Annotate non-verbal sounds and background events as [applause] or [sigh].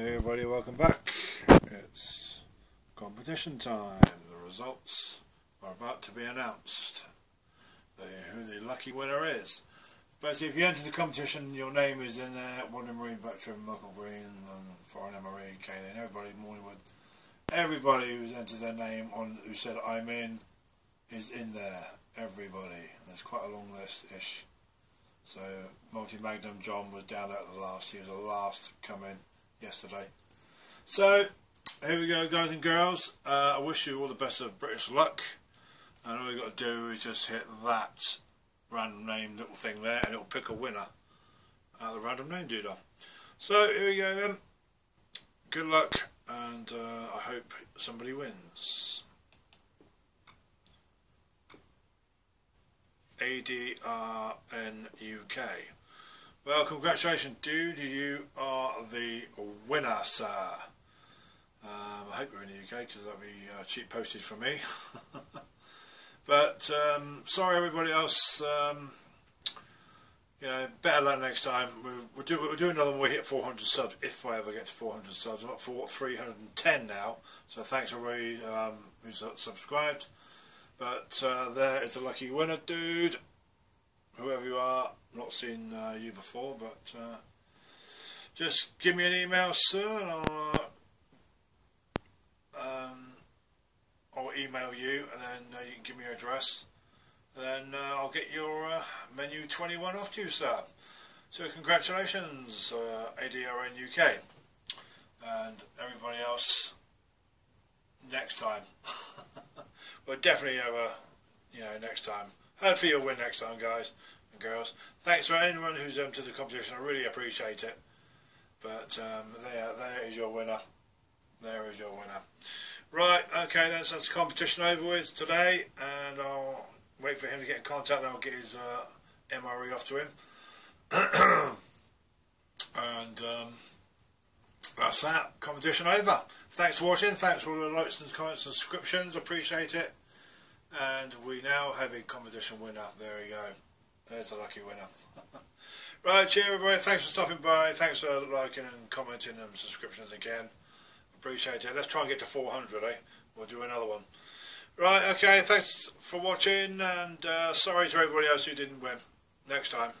Hey everybody, welcome back. It's competition time. The results are about to be announced. The, who the lucky winner is. But if you enter the competition, your name is in there. Wonder Marine veteran, Michael Green, and foreign MRE, Kaylin, everybody, Morningwood. Everybody who's entered their name on, who said I'm in, is in there. Everybody. There's quite a long list-ish. So, Multi Magnum John was down at the last. He was the last to come in yesterday. So, here we go, guys and girls. Uh, I wish you all the best of British luck. And all you got to do is just hit that random name little thing there, and it'll pick a winner out of the random name doodle. So, here we go then. Good luck, and uh, I hope somebody wins. ADRNUK. Well, congratulations, dude. You are the winner, sir. Um, I hope you're in the UK because that'll be uh, cheap postage for me. [laughs] but um, sorry, everybody else. Um, you know, better luck next time. We'll, we'll, do we'll do another one. We hit 400 subs if I ever get to 400 subs. I'm up for 310 now. So thanks everybody um, who's subscribed. But uh, there is a lucky winner, dude. Whoever you are, not seen uh, you before, but uh, just give me an email, sir, and I'll, uh, um, I'll email you, and then uh, you can give me your address. And then uh, I'll get your menu 21 off to you, sir. So congratulations, ADRN UK, and everybody else next time. [laughs] we'll definitely have a, you know, next time. Hopefully you'll win next time, guys girls. Thanks for anyone who's entered the competition. I really appreciate it. But um, there, there is your winner. There is your winner. Right, okay, then, so that's the competition over with today, and I'll wait for him to get in contact, and I'll get his uh, MRE off to him. [clears throat] and um, that's that. Competition over. Thanks for watching. Thanks for all the likes and comments and subscriptions. Appreciate it. And we now have a competition winner. There we go. There's a lucky winner. [laughs] right, cheers everybody. Thanks for stopping by. Thanks for liking and commenting and subscriptions again. Appreciate it. Let's try and get to 400, eh? We'll do another one. Right, okay. Thanks for watching. And uh, sorry to everybody else who didn't win. Next time.